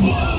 Whoa.